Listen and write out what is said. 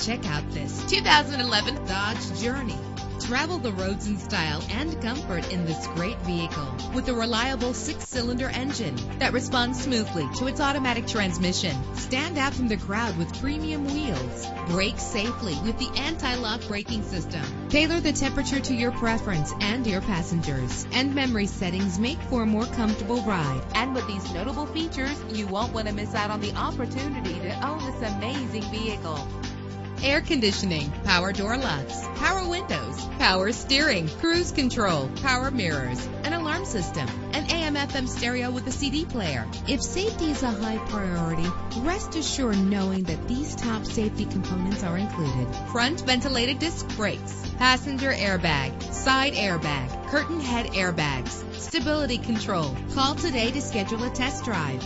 Check out this 2011 Dodge Journey. Travel the roads in style and comfort in this great vehicle with a reliable six-cylinder engine that responds smoothly to its automatic transmission. Stand out from the crowd with premium wheels. Brake safely with the anti-lock braking system. Tailor the temperature to your preference and your passengers. And memory settings make for a more comfortable ride. And with these notable features, you won't want to miss out on the opportunity to own this amazing vehicle air conditioning, power door locks, power windows, power steering, cruise control, power mirrors, an alarm system, an AM FM stereo with a CD player. If safety is a high priority, rest assured knowing that these top safety components are included. Front ventilated disc brakes, passenger airbag, side airbag, curtain head airbags, stability control. Call today to schedule a test drive.